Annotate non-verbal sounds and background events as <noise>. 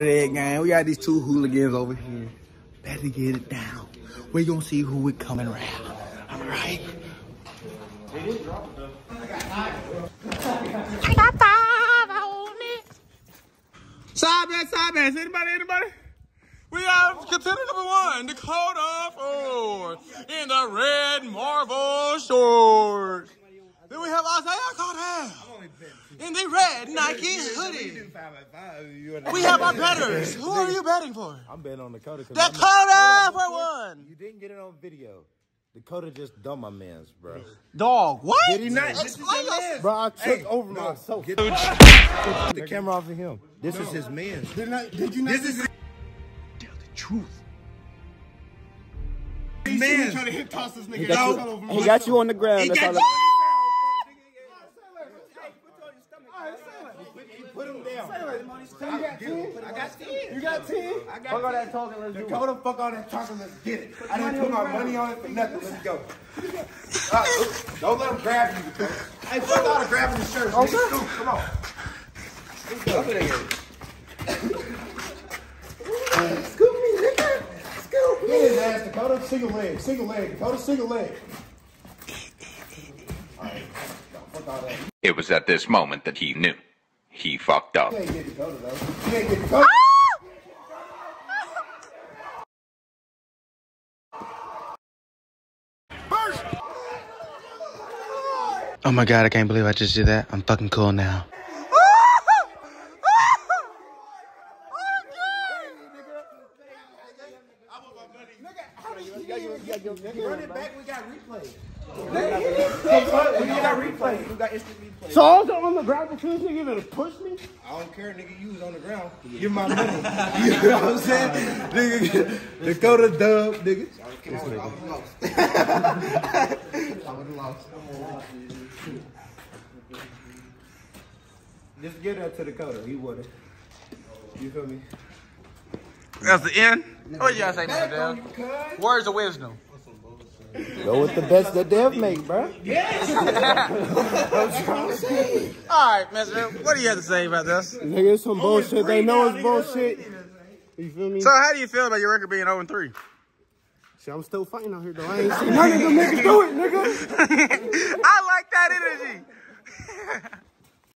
That gang, we got these two hooligans over here. Better get it down. We gonna see who we coming around. All right. I got five on it. Side bet, side bet. Anybody, anybody? We have contender number one, Dakota Ford, in the red marble shorts. Then we have Isaiah Cordell in the red Nike hoodie. We have <laughs> our betters. Who are you betting for? I'm betting on Dakota. 'cause Dakota for oh, one. You didn't get it on video. Dakota just dumped my man's, bro. Dog, what? Did he not? Explain yourself. Bro, I took over myself. Get the camera off of him. This is his man's. Did, not, did you not? This is the Truth. man. trying to hit toss this nigga. got you- He got you on the ground. He That's got all you. Put him down. You got 10? I got 10. You got 10? I got Fuck all that talking. Let's do it. Dakota, fuck all that talking. Let's get it. I didn't put my money on it for nothing. Let's go. Uh, don't let him grab you. Dakota. Hey, fuck all the grabbing the shirt. Okay. Scoop, come on. Scoop me, nigga. Scoop me. Get his ass, Dakota. Single leg. Single leg. Dakota, single leg. All right. Fuck all that. It was at this moment that he knew. He fucked up. You ain't get Dakota, though. You ain't get Dakota. Oh my god, I can't believe I just did that. I'm fucking cool now. Run it back. We got replay. We got replay. We got instant replay. So I was on the ground because this nigga gonna push me? I don't care, nigga. You was on the ground. Give my money. <laughs> you know what I'm saying? Nigga, Dakota dub, nigga. I was lost. I would have lost. Just get that to Dakota. He wouldn't. You feel me? That's the end. What you gotta say, Mr. Dev? Words of wisdom. Go with the best that Dev make, bro. Yes. <laughs> All right, Mister. What do you have to say about this? Nigga, it's some bullshit. They know it's bullshit. You feel me? So, how do you feel about your record being 0 3? Shit, I'm still fighting out here though. I ain't seen none of them niggas do it, nigga. <laughs>